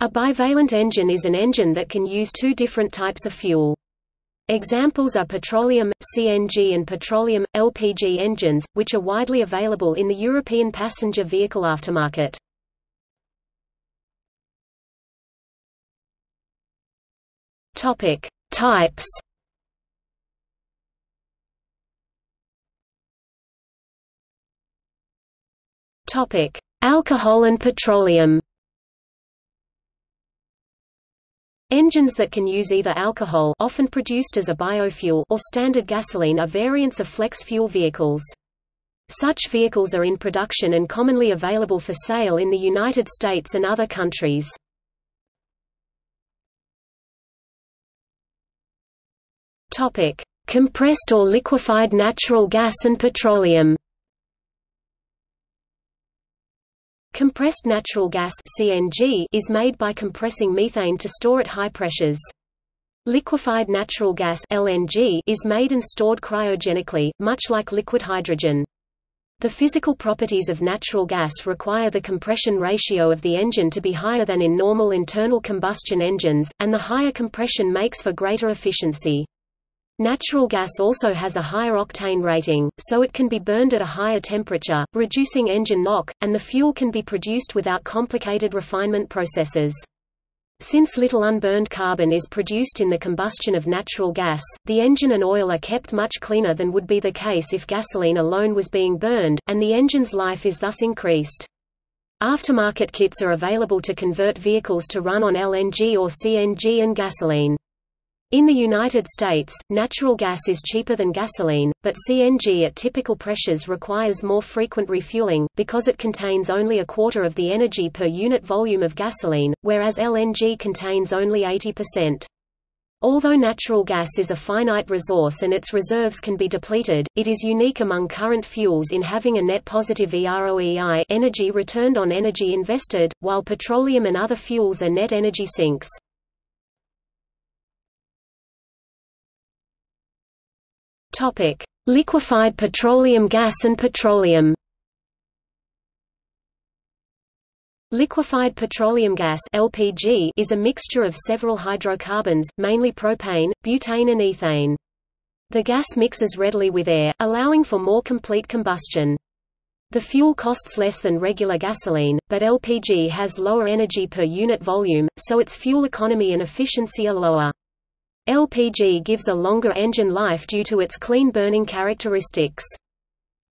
A bivalent engine is an engine that can use two different types of fuel. Examples are petroleum, CNG and petroleum, LPG engines, which are widely available in the European passenger vehicle aftermarket. Topic: Types. Topic: Alcohol and petroleum. Engines that can use either alcohol often produced as a biofuel or standard gasoline are variants of flex fuel vehicles. Such vehicles are in production and commonly available for sale in the United States and other countries. Compressed or liquefied natural gas and petroleum. Compressed natural gas (CNG) is made by compressing methane to store at high pressures. Liquefied natural gas (LNG) is made and stored cryogenically, much like liquid hydrogen. The physical properties of natural gas require the compression ratio of the engine to be higher than in normal internal combustion engines, and the higher compression makes for greater efficiency. Natural gas also has a higher octane rating, so it can be burned at a higher temperature, reducing engine knock, and the fuel can be produced without complicated refinement processes. Since little unburned carbon is produced in the combustion of natural gas, the engine and oil are kept much cleaner than would be the case if gasoline alone was being burned, and the engine's life is thus increased. Aftermarket kits are available to convert vehicles to run on LNG or CNG and gasoline. In the United States, natural gas is cheaper than gasoline, but CNG at typical pressures requires more frequent refueling, because it contains only a quarter of the energy per unit volume of gasoline, whereas LNG contains only 80%. Although natural gas is a finite resource and its reserves can be depleted, it is unique among current fuels in having a net positive EROEI energy returned on energy invested, while petroleum and other fuels are net energy sinks. Topic: Liquefied petroleum gas and petroleum. Liquefied petroleum gas (LPG) is a mixture of several hydrocarbons, mainly propane, butane and ethane. The gas mixes readily with air, allowing for more complete combustion. The fuel costs less than regular gasoline, but LPG has lower energy per unit volume, so its fuel economy and efficiency are lower. LPG gives a longer engine life due to its clean burning characteristics.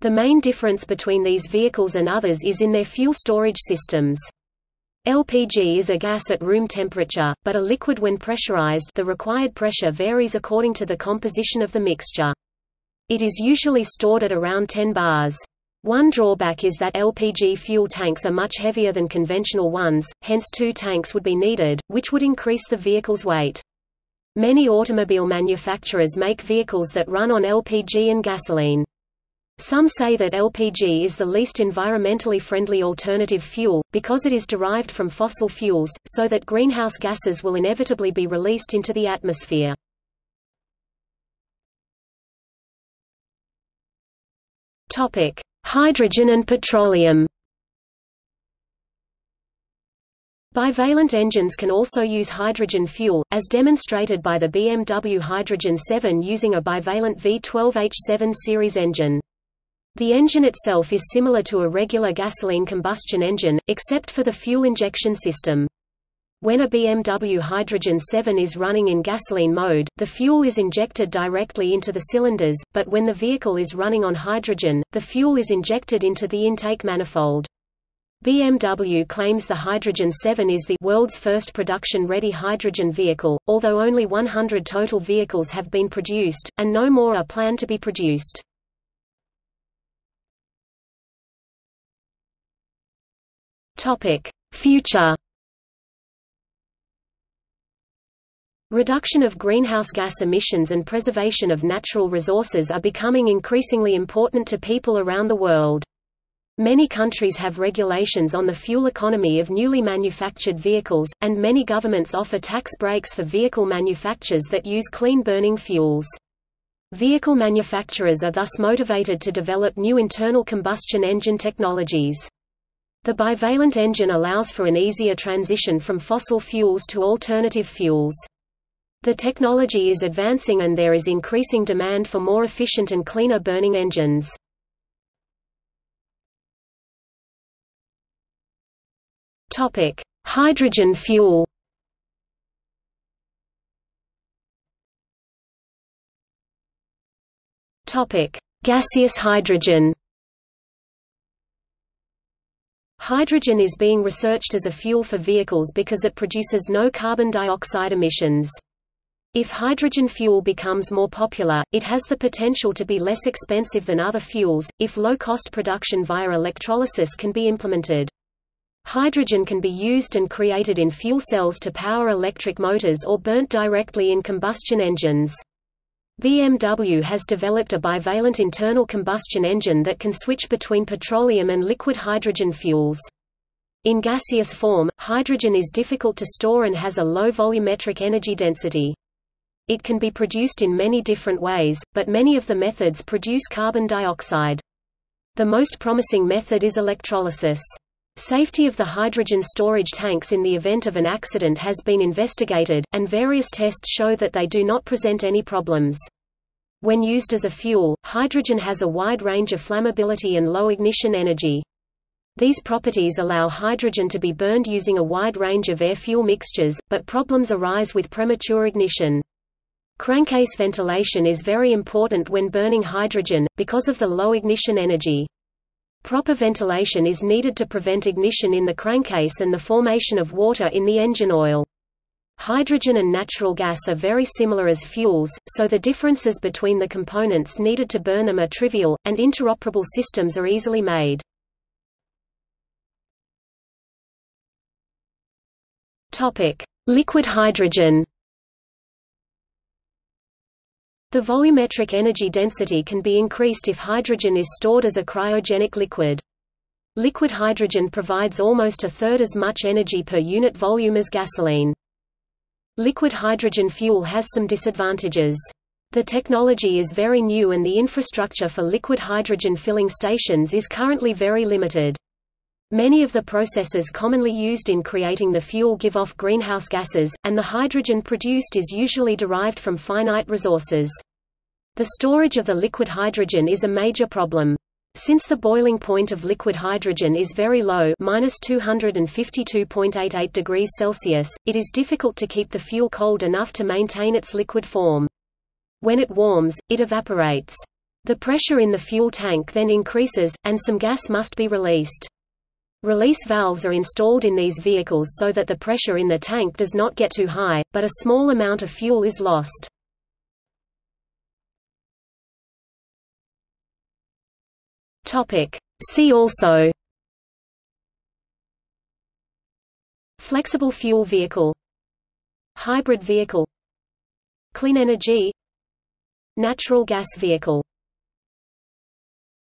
The main difference between these vehicles and others is in their fuel storage systems. LPG is a gas at room temperature, but a liquid when pressurized the required pressure varies according to the composition of the mixture. It is usually stored at around 10 bars. One drawback is that LPG fuel tanks are much heavier than conventional ones, hence two tanks would be needed, which would increase the vehicle's weight. Many automobile manufacturers make vehicles that run on LPG and gasoline. Some say that LPG is the least environmentally friendly alternative fuel, because it is derived from fossil fuels, so that greenhouse gases will inevitably be released into the atmosphere. Hydrogen and petroleum Bivalent engines can also use hydrogen fuel, as demonstrated by the BMW Hydrogen 7 using a bivalent V12H7 series engine. The engine itself is similar to a regular gasoline combustion engine, except for the fuel injection system. When a BMW Hydrogen 7 is running in gasoline mode, the fuel is injected directly into the cylinders, but when the vehicle is running on hydrogen, the fuel is injected into the intake manifold. BMW claims the Hydrogen 7 is the world's first production-ready hydrogen vehicle, although only 100 total vehicles have been produced, and no more are planned to be produced. Future Reduction of greenhouse gas emissions and preservation of natural resources are becoming increasingly important to people around the world. Many countries have regulations on the fuel economy of newly manufactured vehicles, and many governments offer tax breaks for vehicle manufacturers that use clean-burning fuels. Vehicle manufacturers are thus motivated to develop new internal combustion engine technologies. The bivalent engine allows for an easier transition from fossil fuels to alternative fuels. The technology is advancing and there is increasing demand for more efficient and cleaner burning engines. Topic: Hydrogen fuel. Topic: Gaseous hydrogen. Hydrogen is being researched as a fuel for vehicles because it produces no carbon dioxide emissions. If hydrogen fuel becomes more popular, it has the potential to be less expensive than other fuels, if low-cost production via electrolysis can be implemented. Hydrogen can be used and created in fuel cells to power electric motors or burnt directly in combustion engines. BMW has developed a bivalent internal combustion engine that can switch between petroleum and liquid hydrogen fuels. In gaseous form, hydrogen is difficult to store and has a low volumetric energy density. It can be produced in many different ways, but many of the methods produce carbon dioxide. The most promising method is electrolysis. Safety of the hydrogen storage tanks in the event of an accident has been investigated, and various tests show that they do not present any problems. When used as a fuel, hydrogen has a wide range of flammability and low ignition energy. These properties allow hydrogen to be burned using a wide range of air-fuel mixtures, but problems arise with premature ignition. Crankcase ventilation is very important when burning hydrogen, because of the low ignition energy. Proper ventilation is needed to prevent ignition in the crankcase and the formation of water in the engine oil. Hydrogen and natural gas are very similar as fuels, so the differences between the components needed to burn them are trivial, and interoperable systems are easily made. Liquid hydrogen the volumetric energy density can be increased if hydrogen is stored as a cryogenic liquid. Liquid hydrogen provides almost a third as much energy per unit volume as gasoline. Liquid hydrogen fuel has some disadvantages. The technology is very new and the infrastructure for liquid hydrogen filling stations is currently very limited. Many of the processes commonly used in creating the fuel give off greenhouse gases, and the hydrogen produced is usually derived from finite resources. The storage of the liquid hydrogen is a major problem. Since the boiling point of liquid hydrogen is very low minus 252.88 degrees Celsius, it is difficult to keep the fuel cold enough to maintain its liquid form. When it warms, it evaporates. The pressure in the fuel tank then increases, and some gas must be released. Release valves are installed in these vehicles so that the pressure in the tank does not get too high, but a small amount of fuel is lost. See also. Flexible fuel vehicle. Hybrid vehicle. Clean energy. Natural gas vehicle